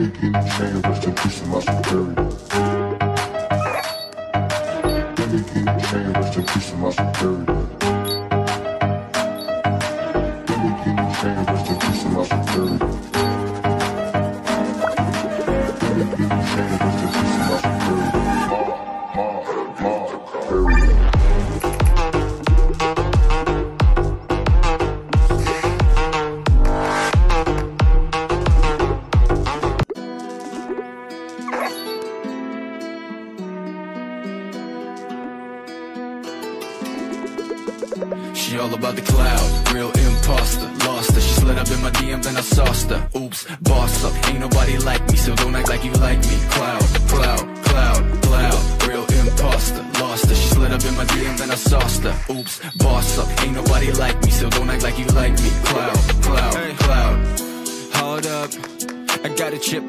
in peace to my superior. Let me keep the chain, rest in peace to my superior. Let me keep the chain, rest in peace to my superior. Let me keep the chain, rest in peace to my superior. Ma, ma, superior. She all about the cloud, real imposter. Lost her, she slid up in my DM, then I sauced her. Oops, boss up, ain't nobody like me, so don't act like you like me. Cloud, cloud, cloud, cloud, real imposter. Lost her, she slid up in my DM, then I sauced her. Oops, boss up, ain't nobody like me, so don't act like you like me. Cloud, cloud, cloud. Hold up, I got a chip